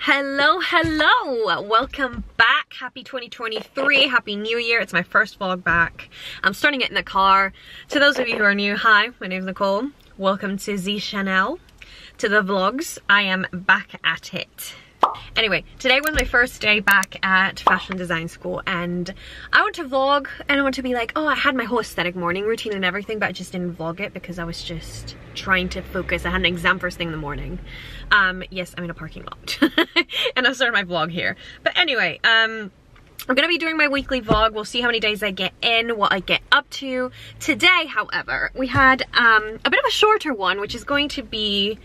Hello, hello! Welcome back. Happy 2023. Happy New Year. It's my first vlog back. I'm starting it in the car. To those of you who are new, hi, my name is Nicolle. Welcome to Z Chanel. To the vlogs, I am back at it. Anyway, today was my first day back at fashion design school and I want to vlog and I want to be like, oh, I had my whole aesthetic morning routine and everything, but I just didn't vlog it because I was just trying to focus. I had an exam first thing in the morning. Um, yes, I'm in a parking lot and I started my vlog here. But anyway, um, I'm gonna be doing my weekly vlog. We'll see how many days I get in, what I get up to. Today, however, we had um, a bit of a shorter one, which is going to be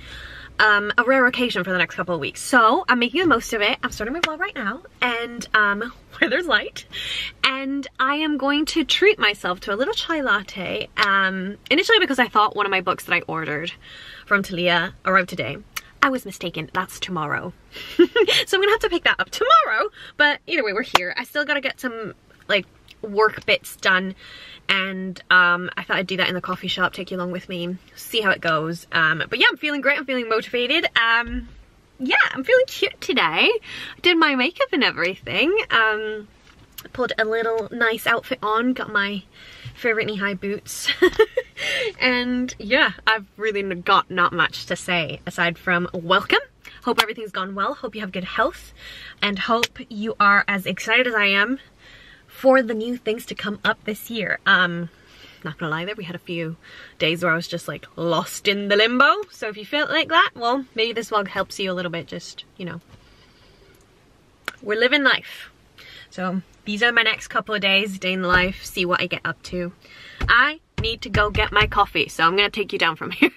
um, a rare occasion for the next couple of weeks. So I'm making the most of it. I'm starting my vlog right now and um, where there's light. And I am going to treat myself to a little chai latte. Um, initially because I thought one of my books that I ordered from Thalia arrived today. I was mistaken, that's tomorrow. so I'm gonna have to pick that up tomorrow. But either way, we're here. I still gotta get some like work bits done and um, I thought I'd do that in the coffee shop, take you along with me, see how it goes. Um, but yeah, I'm feeling great, I'm feeling motivated. Um, yeah, I'm feeling cute today. Did my makeup and everything. Um, put a little nice outfit on, got my favorite knee-high boots. and yeah, I've really got not much to say aside from welcome. Hope everything's gone well. Hope you have good health and hope you are as excited as I am for the new things to come up this year. Um, not gonna lie there, we had a few days where I was just like lost in the limbo. So if you felt like that, well, maybe this vlog helps you a little bit, just, you know. We're living life. So these are my next couple of days, day in life, see what I get up to. I need to go get my coffee, so I'm gonna take you down from here.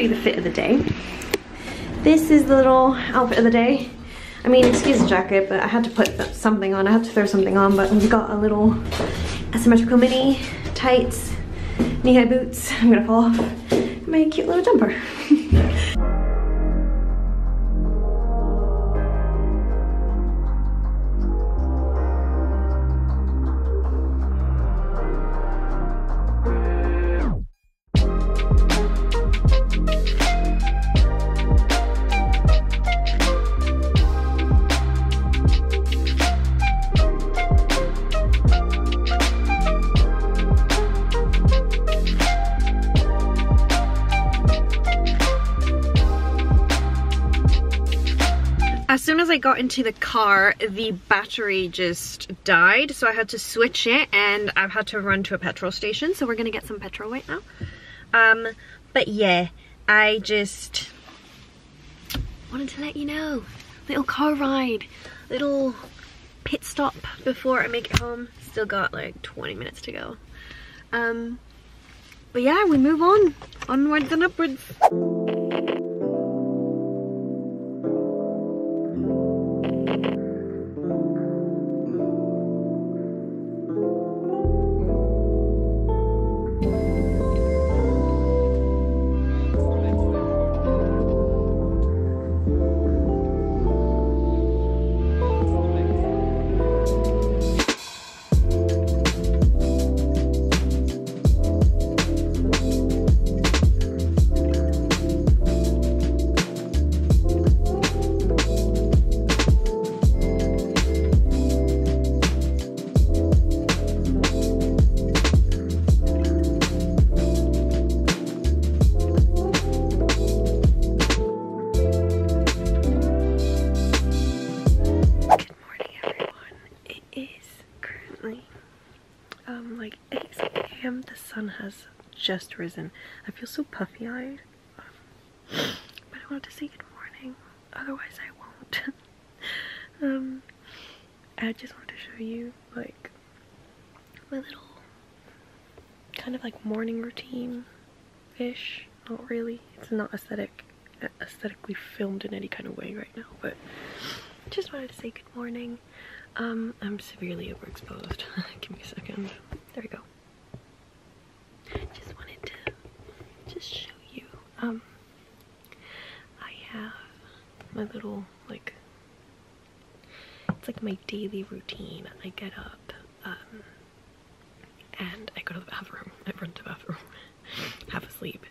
Show you the fit of the day. This is the little outfit of the day. I mean, excuse the jacket, but I had to put something on. I had to throw something on, but we've got a little asymmetrical mini, tights, knee-high boots. I'm gonna fall off. My cute little jumper. into the car, the battery just died. So I had to switch it and I've had to run to a petrol station. So we're gonna get some petrol right now. Um, but yeah, I just wanted to let you know. Little car ride, little pit stop before I make it home. Still got like 20 minutes to go. Um, but yeah, we move on, onwards and upwards. Just risen. I feel so puffy-eyed. but I wanted to say good morning. Otherwise I won't. um, I just wanted to show you like my little kind of like morning routine ish. Not really. It's not aesthetic aesthetically filmed in any kind of way right now, but just wanted to say good morning. Um, I'm severely overexposed. Give me a second. There we go. Just wanted show you. Um, I have my little like it's like my daily routine. I get up, um, and I go to the bathroom. I run to the bathroom, half asleep,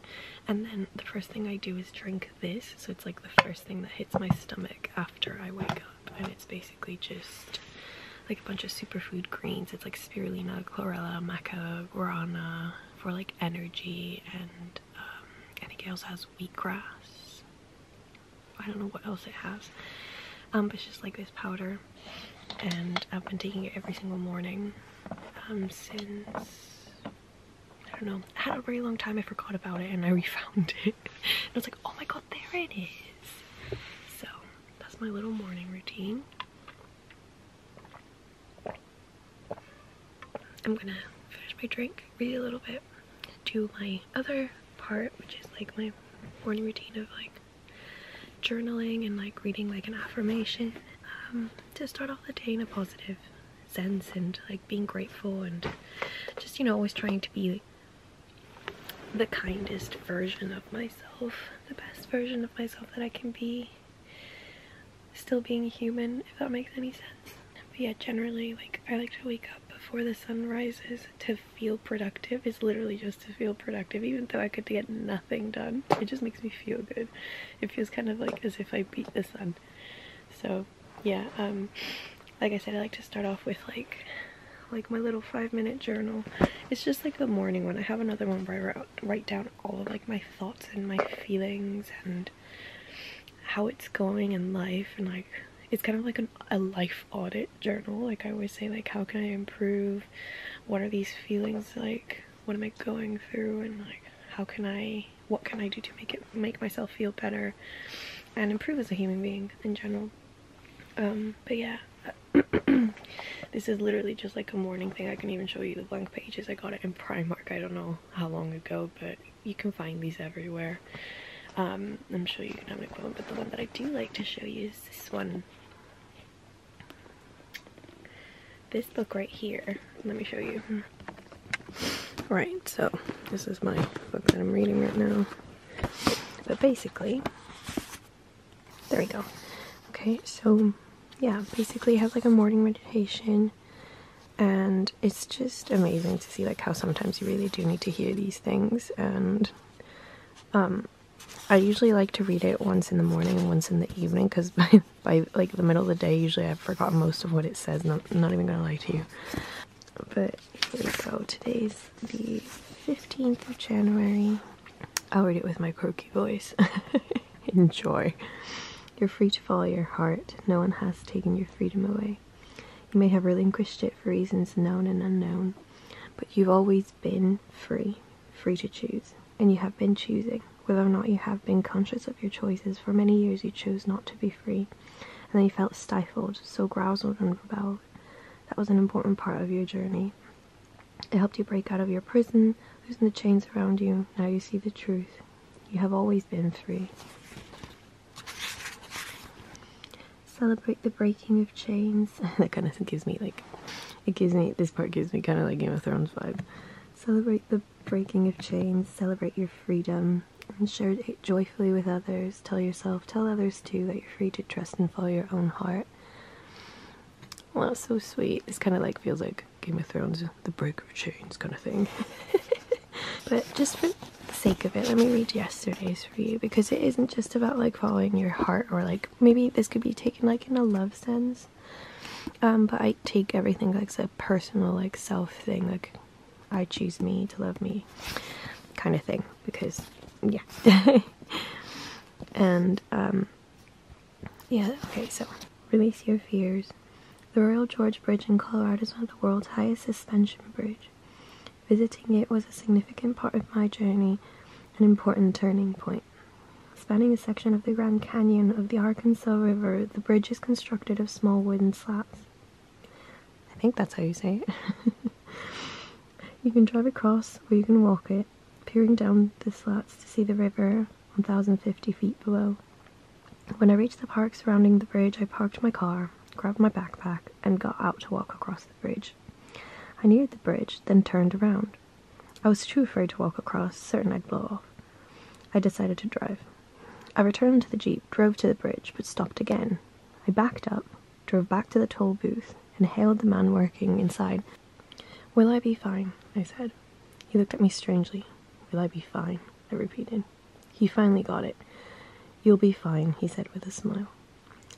and then the first thing I do is drink this. So it's like the first thing that hits my stomach after I wake up, and it's basically just like a bunch of superfood greens. It's like spirulina, chlorella, maca, guarana for like energy, and also has wheatgrass. I don't know what else it has. Um, but it's just like this powder. And I've been taking it every single morning um, since I don't know. I had a very long time I forgot about it and I refound it. And I was like oh my god there it is. So that's my little morning routine. I'm gonna finish my drink read a little bit do my other part which is like my morning routine of like journaling and like reading like an affirmation um, to start off the day in a positive sense and like being grateful and just you know always trying to be the kindest version of myself the best version of myself that I can be. Still being human if that makes any sense yeah generally like I like to wake up before the sun rises to feel productive. Is literally just to feel productive even though I could get nothing done. It just makes me feel good. It feels kind of like as if I beat the sun. So yeah um like I said I like to start off with like like my little five minute journal. It's just like the morning one I have another one where I write down all of like my thoughts and my feelings and how it's going in life and like it's kind of like an, a life audit journal. Like i always say like how can i improve? What are these feelings like? What am i going through? And like how can i what can i do to make it make myself feel better and improve as a human being in general? Um but yeah this is literally just like a morning thing. I can even show you the blank pages. I got it in primark. I don't know how long ago but you can find these everywhere um, I'm sure you can have a phone, but the one that I do like to show you is this one this book right here. Let me show you. Right, so this is my book that I'm reading right now. But basically, there we go. Okay, so yeah, basically I have like a morning meditation and it's just amazing to see like how sometimes you really do need to hear these things and um I usually like to read it once in the morning and once in the evening because by, by like the middle of the day usually I've forgotten most of what it says not, I'm not even gonna lie to you. But here we go. Today's the 15th of January. I'll read it with my croaky voice. Enjoy. You're free to follow your heart. No one has taken your freedom away. You may have relinquished it for reasons known and unknown but you've always been free free to choose and you have been choosing whether or not you have been conscious of your choices. For many years you chose not to be free, and then you felt stifled, so groused and rebelled. That was an important part of your journey. It helped you break out of your prison, loosen the chains around you. Now you see the truth. You have always been free. Celebrate the breaking of chains. that kind of gives me like, it gives me, this part gives me kind of like Game of Thrones vibe. Celebrate the breaking of chains, celebrate your freedom, and share it joyfully with others. Tell yourself, tell others too that you're free to trust and follow your own heart. Well, that's so sweet. This kind of like feels like Game of Thrones, the breaker of chains kind of thing. but just for the sake of it, let me read yesterday's for you because it isn't just about like following your heart or like maybe this could be taken like in a love sense. Um, but I take everything like a personal like self thing, like I choose me to love me kind of thing because yeah. and um, yeah, okay, so release your fears. The Royal Gorge Bridge in Colorado is one of the world's highest suspension bridge. Visiting it was a significant part of my journey, an important turning point. Spanning a section of the Grand Canyon of the Arkansas River, the bridge is constructed of small wooden slats. I think that's how you say it. you can drive across or you can walk it peering down the slats to see the river 1,050 feet below. When I reached the park surrounding the bridge, I parked my car, grabbed my backpack, and got out to walk across the bridge. I neared the bridge, then turned around. I was too afraid to walk across, certain I'd blow off. I decided to drive. I returned to the Jeep, drove to the bridge, but stopped again. I backed up, drove back to the toll booth, and hailed the man working inside. Will I be fine? I said. He looked at me strangely. Will I be fine? I repeated. He finally got it. You'll be fine, he said with a smile.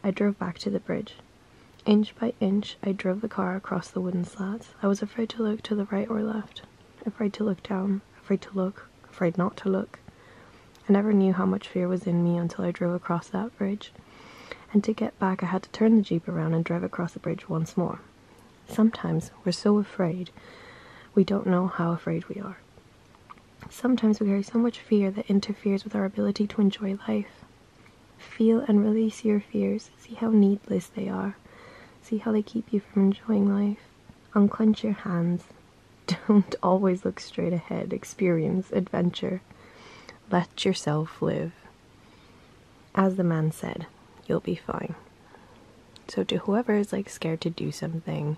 I drove back to the bridge. Inch by inch, I drove the car across the wooden slats. I was afraid to look to the right or left, afraid to look down, afraid to look, afraid not to look. I never knew how much fear was in me until I drove across that bridge. And to get back, I had to turn the Jeep around and drive across the bridge once more. Sometimes we're so afraid, we don't know how afraid we are. Sometimes we carry so much fear that interferes with our ability to enjoy life. Feel and release your fears. See how needless they are. See how they keep you from enjoying life. Unclench your hands. Don't always look straight ahead. Experience adventure. Let yourself live. As the man said, you'll be fine. So, to whoever is like scared to do something,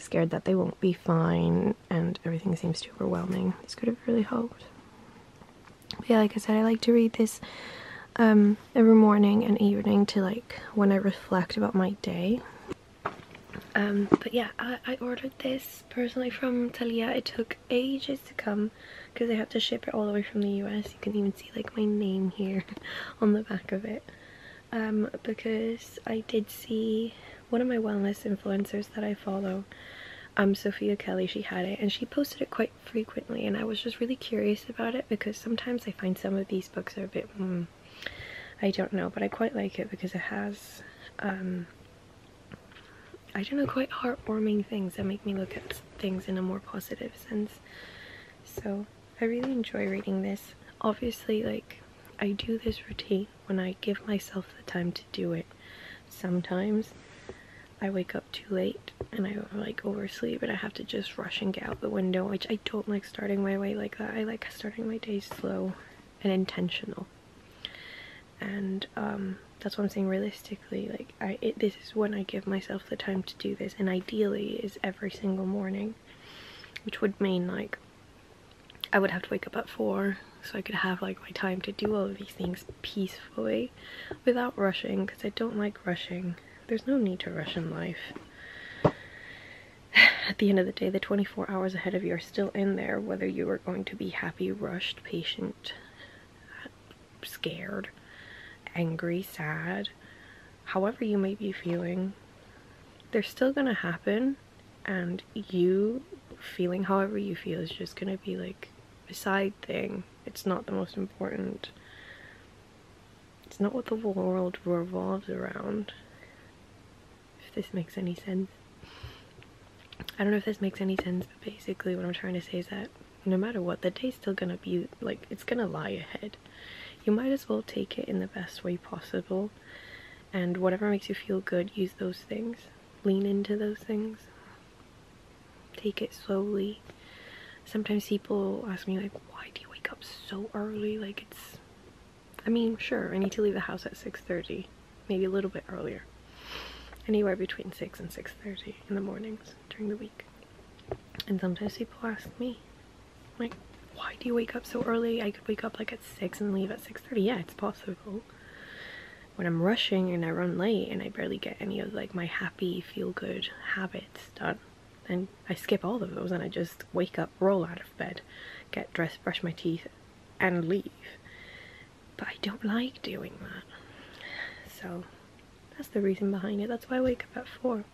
scared that they won't be fine, and everything seems too overwhelming, this could have really helped. But yeah, like I said, I like to read this um, every morning and evening to like when I reflect about my day. Um, but yeah, I, I ordered this personally from Thalia. It took ages to come because they have to ship it all the way from the US. You can even see like my name here on the back of it. Um, because I did see one of my wellness influencers that I follow, um, Sophia Kelly, she had it and she posted it quite frequently and I was just really curious about it because sometimes I find some of these books are a bit, mm, I don't know, but I quite like it because it has, um, I don't know, quite heartwarming things that make me look at things in a more positive sense. So I really enjoy reading this. Obviously, like, I do this routine when I give myself the time to do it. Sometimes I wake up too late and I like oversleep and I have to just rush and get out the window, which I don't like starting my way like that. I like starting my day slow and intentional. And um, that's what I'm saying realistically, like I it, this is when I give myself the time to do this and ideally is every single morning, which would mean like I would have to wake up at 4 so I could have like my time to do all of these things peacefully without rushing because I don't like rushing. There's no need to rush in life. At the end of the day, the 24 hours ahead of you are still in there, whether you are going to be happy, rushed, patient, scared, angry, sad, however you may be feeling, they're still gonna happen and you feeling however you feel is just gonna be like a side thing. It's not the most important. It's not what the world revolves around. If this makes any sense. I don't know if this makes any sense, but basically what I'm trying to say is that no matter what, the day's still gonna be, like, it's gonna lie ahead. You might as well take it in the best way possible, and whatever makes you feel good, use those things. Lean into those things. Take it slowly. Sometimes people ask me, like, why do you wake up so early? Like, it's... I mean, sure, I need to leave the house at 6.30. Maybe a little bit earlier anywhere between 6 and 6.30 in the mornings during the week. And sometimes people ask me, like, why do you wake up so early? I could wake up like at 6 and leave at 6.30. Yeah, it's possible. When I'm rushing and I run late and I barely get any of like my happy, feel-good habits done, then I skip all of those and I just wake up, roll out of bed, get dressed, brush my teeth, and leave. But I don't like doing that. So that's the reason behind it. That's why I wake up at 4.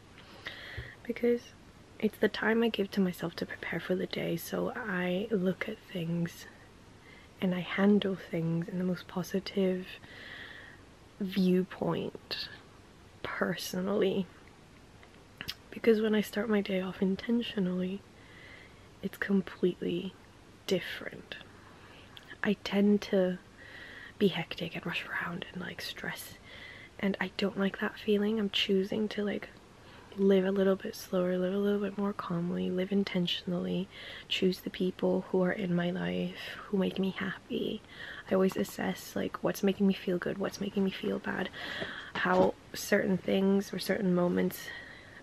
Because it's the time I give to myself to prepare for the day. So I look at things and I handle things in the most positive viewpoint personally. Because when I start my day off intentionally, it's completely different. I tend to be hectic and rush around and like stress and I don't like that feeling. I'm choosing to like live a little bit slower, live a little bit more calmly, live intentionally, choose the people who are in my life, who make me happy. I always assess like what's making me feel good, what's making me feel bad, how certain things or certain moments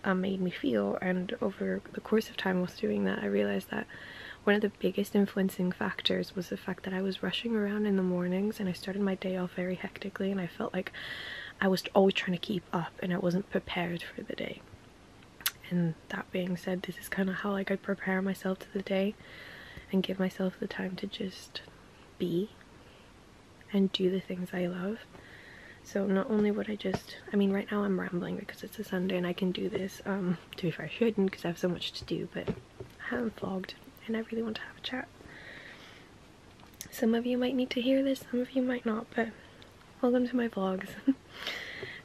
um, made me feel and over the course of time whilst doing that I realized that one of the biggest influencing factors was the fact that I was rushing around in the mornings and I started my day off very hectically and I felt like I was always trying to keep up and I wasn't prepared for the day. And that being said, this is kind of how like I prepare myself to the day and give myself the time to just be and do the things I love. So not only would I just, I mean right now I'm rambling because it's a Sunday and I can do this. Um, to be fair I shouldn't because I have so much to do but I haven't vlogged and I really want to have a chat. Some of you might need to hear this, some of you might not, but welcome to my vlogs.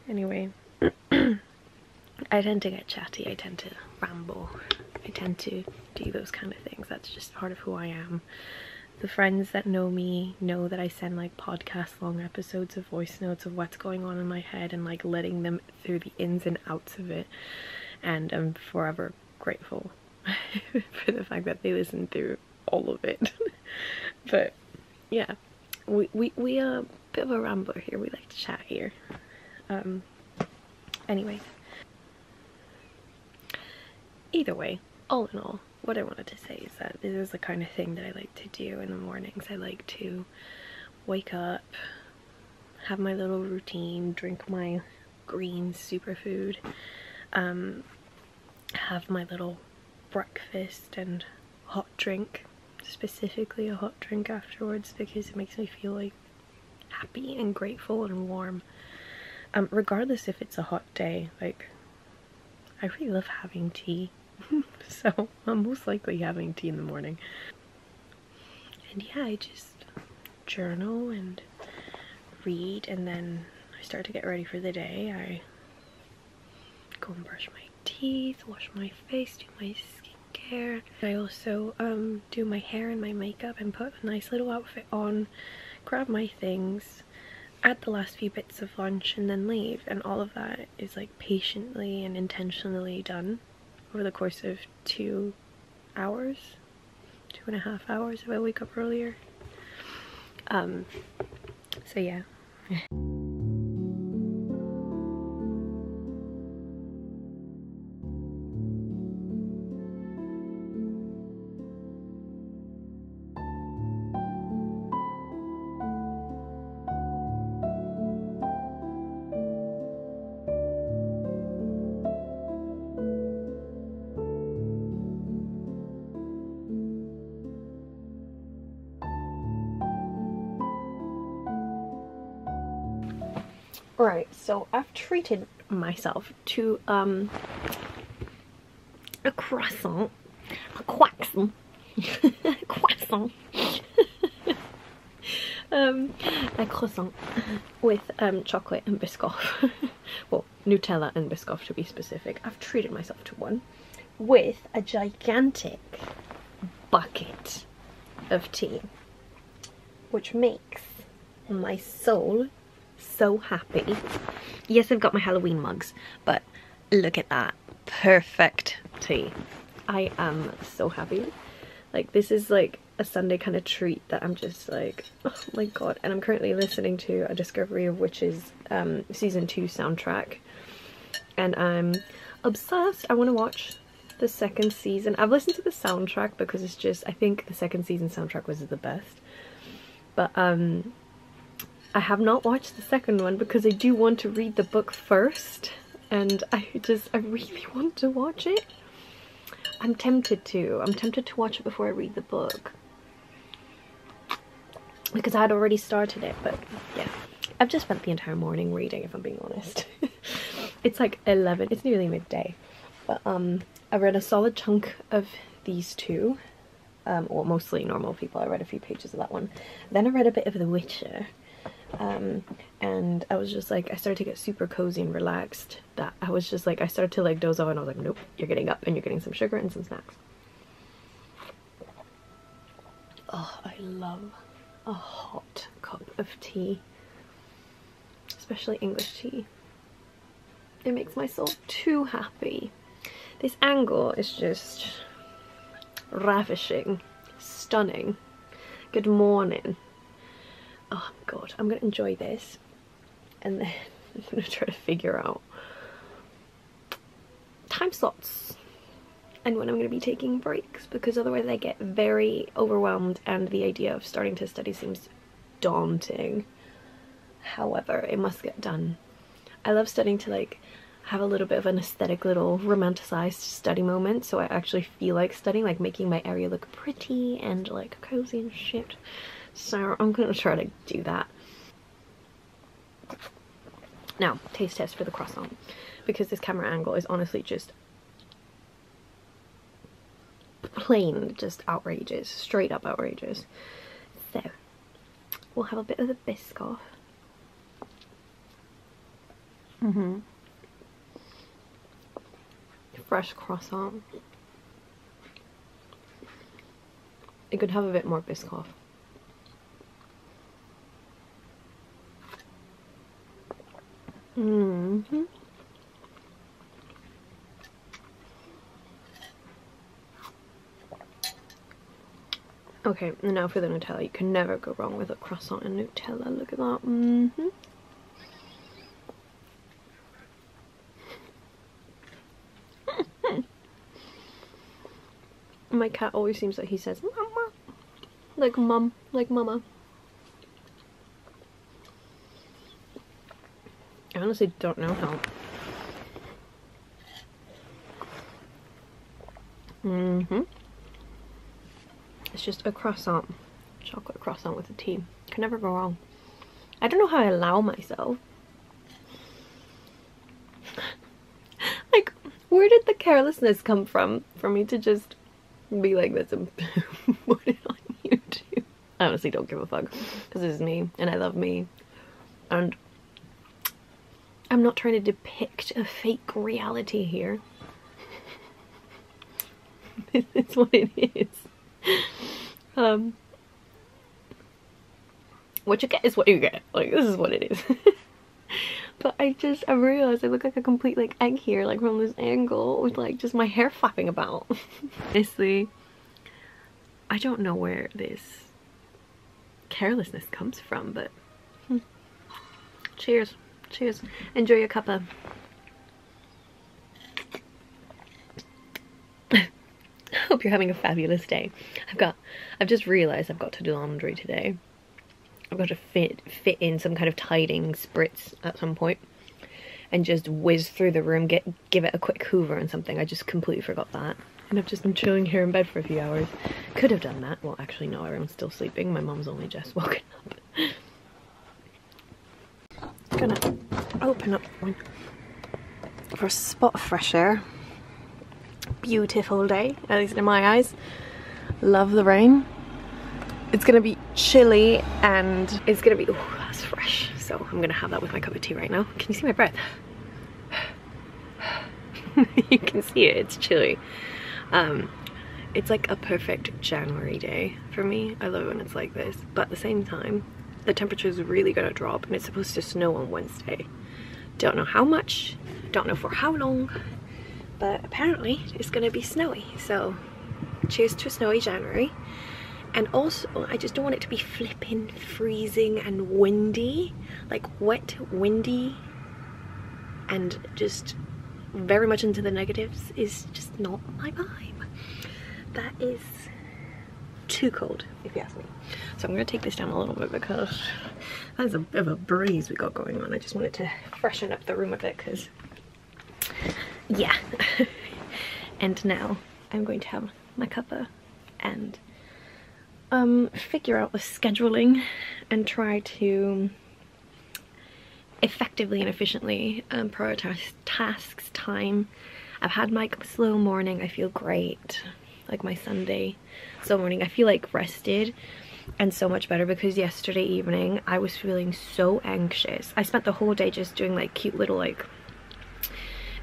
anyway, I tend to get chatty, I tend to ramble, I tend to do those kind of things. That's just part of who I am. The friends that know me know that I send like podcast long episodes of voice notes of what's going on in my head and like letting them through the ins and outs of it. And I'm forever grateful for the fact that they listen through all of it. but yeah, we, we, we are a bit of a rambler here. We like to chat here. Um, anyway. Either way, all in all, what I wanted to say is that this is the kind of thing that I like to do in the mornings. I like to wake up, have my little routine, drink my green superfood, um, have my little breakfast and hot drink, specifically a hot drink afterwards because it makes me feel like happy and grateful and warm. Um, regardless if it's a hot day, like I really love having tea so I'm most likely having tea in the morning. And yeah, I just journal and read and then I start to get ready for the day. I go and brush my teeth, wash my face, do my skincare. I also um, do my hair and my makeup and put a nice little outfit on, grab my things, add the last few bits of lunch and then leave and all of that is like patiently and intentionally done over the course of two hours, two and a half hours if I wake up earlier. Um, so yeah. Right, so I've treated myself to um a croissant, a croissant, croissant, um, a croissant with um chocolate and Biscoff, well Nutella and Biscoff to be specific. I've treated myself to one with a gigantic bucket of tea, which makes my soul so happy. Yes, I've got my Halloween mugs, but look at that. Perfect tea. I am so happy. Like, this is like a Sunday kind of treat that I'm just like, oh my god. And I'm currently listening to A Discovery of Witches um, season 2 soundtrack. And I'm obsessed. I want to watch the second season. I've listened to the soundtrack because it's just, I think the second season soundtrack was the best. But um, I have not watched the second one because I do want to read the book first and I just, I really want to watch it. I'm tempted to. I'm tempted to watch it before I read the book. Because I had already started it, but yeah. I've just spent the entire morning reading, if I'm being honest. it's like 11, it's nearly midday. But um, I read a solid chunk of these two. Um, or mostly normal people. I read a few pages of that one. Then I read a bit of The Witcher um, and I was just like I started to get super cozy and relaxed that I was just like I started to like doze off and I was like nope you're getting up and you're getting some sugar and some snacks oh I love a hot cup of tea especially English tea It makes my soul too happy. This angle is just ravishing, stunning. Good morning. Oh god, I'm gonna enjoy this and then I'm gonna try to figure out time slots and when I'm going to be taking breaks because otherwise I get very overwhelmed and the idea of starting to study seems daunting. However, it must get done. I love studying to like have a little bit of an aesthetic little romanticized study moment so I actually feel like studying, like making my area look pretty and like cozy and shit. So I'm gonna try to do that. Now, taste test for the croissant because this camera angle is honestly just plain just outrageous, straight up outrageous. So, we'll have a bit of the Biscoff. Mm-hmm. Fresh croissant. It could have a bit more Biscoff. Mm-hmm. Okay, and now for the Nutella. You can never go wrong with a croissant and Nutella. Look at that. Mm -hmm. My cat always seems like he says, Mama. Like mum, like mama. I honestly don't know how. Mm-hmm. It's just a croissant. Chocolate croissant with a tea. Can never go wrong. I don't know how I allow myself. like, where did the carelessness come from for me to just be like this and put it on YouTube? I honestly don't give a fuck because this is me and I love me and I'm not trying to depict a fake reality here. this is what it is. Um, what you get is what you get. Like, this is what it is. but I just, I realized I look like a complete, like, egg here, like, from this angle with, like, just my hair flapping about. Honestly, I don't know where this carelessness comes from, but hmm. cheers. Cheers. Enjoy your cuppa. hope you're having a fabulous day. I've got, I've just realised I've got to do laundry today. I've got to fit, fit in some kind of tidying spritz at some point and just whiz through the room, get give it a quick hoover and something. I just completely forgot that. And I've just been chilling here in bed for a few hours. Could have done that. Well, actually no, everyone's still sleeping. My mom's only just woken up. Gonna open up for a spot of fresh air beautiful day, at least in my eyes. Love the rain. It's gonna be chilly and it's gonna be, oh, that's fresh. So I'm gonna have that with my cup of tea right now. Can you see my breath? you can see it, it's chilly. Um, it's like a perfect January day for me. I love it when it's like this. But at the same time, the temperature is really gonna drop and it's supposed to snow on Wednesday. Don't know how much, don't know for how long, but apparently it's gonna be snowy. So cheers to a snowy January. And also I just don't want it to be flipping freezing and windy like wet windy and just very much into the negatives is just not my vibe. That is too cold if you ask me so I'm gonna take this down a little bit because there's a bit of a breeze we got going on I just wanted to freshen up the room a bit because yeah. and now I'm going to have my cuppa and um, figure out the scheduling and try to effectively and efficiently um, prioritize tasks, time. I've had my slow morning, I feel great. Like my Sunday slow morning, I feel like rested and so much better because yesterday evening I was feeling so anxious. I spent the whole day just doing like cute little like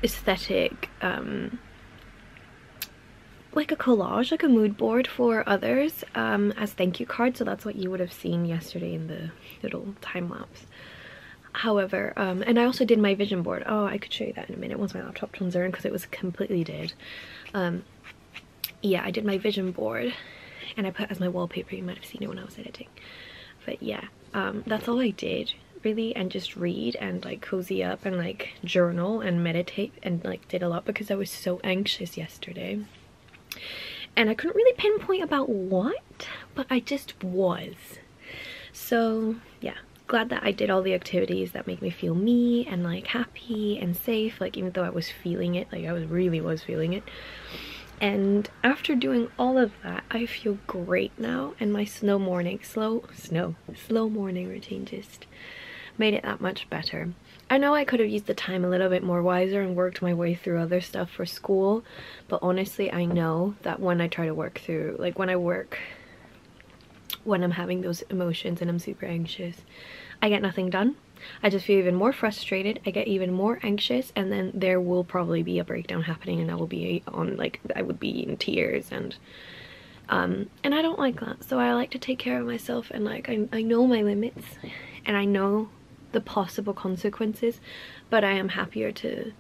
aesthetic um, like a collage, like a mood board for others um, as thank you cards. So that's what you would have seen yesterday in the little time lapse. however, um, and I also did my vision board. Oh, I could show you that in a minute once my laptop turns around because it was completely dead. Um, yeah, I did my vision board and I put as my wallpaper. You might have seen it when I was editing. But yeah, um, that's all I did really and just read and like cozy up and like journal and meditate and like did a lot because I was so anxious yesterday and I couldn't really pinpoint about what but I just was so yeah glad that I did all the activities that make me feel me and like happy and safe like even though I was feeling it like I was really was feeling it and after doing all of that I feel great now and my slow morning slow snow slow morning routine just made it that much better. I know I could have used the time a little bit more wiser and worked my way through other stuff for school but honestly I know that when I try to work through like when I work when I'm having those emotions and I'm super anxious I get nothing done I just feel even more frustrated, I get even more anxious, and then there will probably be a breakdown happening and I will be on like, I would be in tears and um, and I don't like that. So I like to take care of myself and like, I, I know my limits and I know the possible consequences, but I am happier to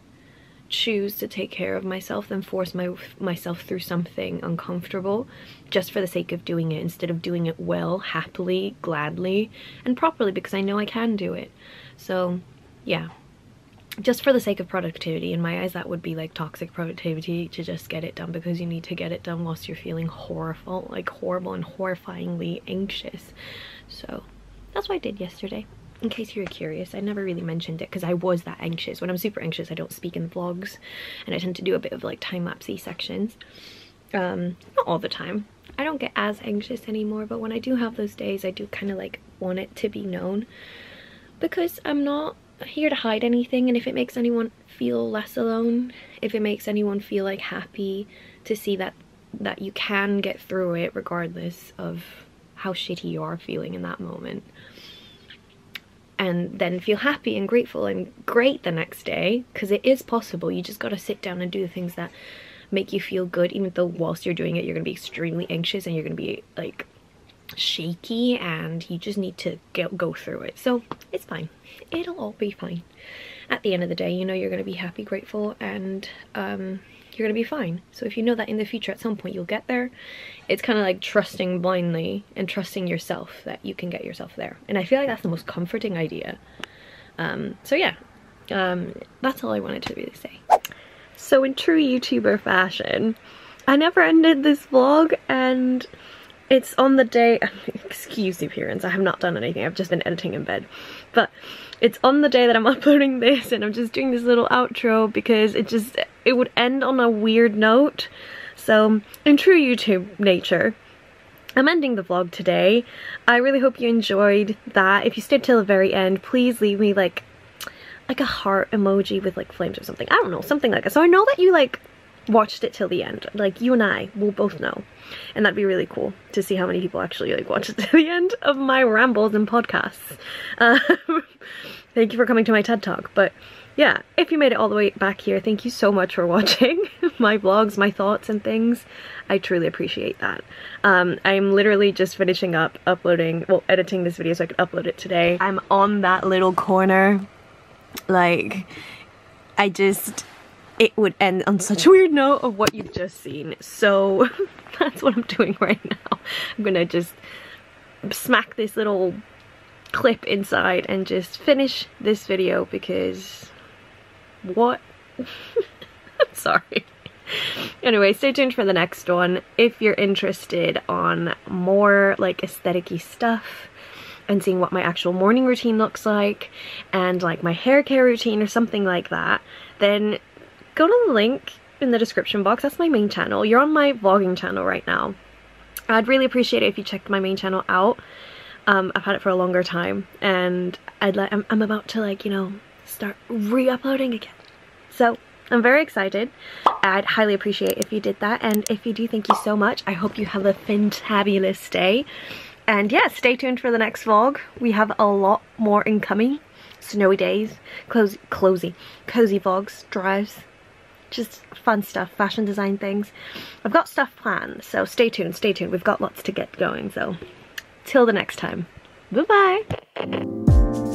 choose to take care of myself than force my myself through something uncomfortable just for the sake of doing it instead of doing it well, happily, gladly, and properly because I know I can do it. So yeah, just for the sake of productivity. In my eyes that would be like toxic productivity to just get it done because you need to get it done whilst you're feeling horrible like horrible and horrifyingly anxious. So that's what I did yesterday in case you're curious I never really mentioned it because I was that anxious. When I'm super anxious I don't speak in vlogs and I tend to do a bit of like time-lapsey sections. Um not all the time. I don't get as anxious anymore but when I do have those days I do kind of like want it to be known. Because I'm not here to hide anything and if it makes anyone feel less alone if it makes anyone feel like happy to see that that you can get through it regardless of how shitty you are feeling in that moment and then feel happy and grateful and great the next day because it is possible. You just got to sit down and do the things that make you feel good even though whilst you're doing it you're gonna be extremely anxious and you're gonna be like shaky and you just need to get, go through it. So it's fine. It'll all be fine. At the end of the day you know you're going to be happy grateful and um, you're to be fine. So if you know that in the future at some point you'll get there it's kind of like trusting blindly and trusting yourself that you can get yourself there. And I feel like that's the most comforting idea. Um, so yeah um, that's all I wanted to really say. So in true YouTuber fashion I never ended this vlog and it's on the day, excuse the appearance, I have not done anything, I've just been editing in bed. But it's on the day that I'm uploading this and I'm just doing this little outro because it just, it would end on a weird note. So in true YouTube nature, I'm ending the vlog today. I really hope you enjoyed that. If you stayed till the very end, please leave me like like a heart emoji with like flames or something. I don't know, something like that. So I know that you like watched it till the end. Like you and I will both know. And that'd be really cool to see how many people actually like watch it to the end of my rambles and podcasts. Um, thank you for coming to my TED Talk. But yeah, if you made it all the way back here, thank you so much for watching my vlogs, my thoughts and things. I truly appreciate that. Um, I'm literally just finishing up uploading, well, editing this video so I could upload it today. I'm on that little corner. Like, I just it would end on such a weird note of what you've just seen. So that's what I'm doing right now. I'm gonna just smack this little clip inside and just finish this video because what? I'm sorry. Anyway, stay tuned for the next one. If you're interested on more like aesthetic stuff, and seeing what my actual morning routine looks like and like my hair care routine or something like that then go to the link in the description box. That's my main channel. You're on my vlogging channel right now. I'd really appreciate it if you checked my main channel out. Um, I've had it for a longer time and I'd like I'm, I'm about to like, you know, start re-uploading again. So I'm very excited. I'd highly appreciate if you did that. And if you do, thank you so much. I hope you have a fantabulous day. And yeah, stay tuned for the next vlog. We have a lot more incoming. Snowy days, cozy, cozy, cozy vlogs, drives, just fun stuff, fashion design things. I've got stuff planned, so stay tuned, stay tuned. We've got lots to get going, so till the next time. Bye-bye.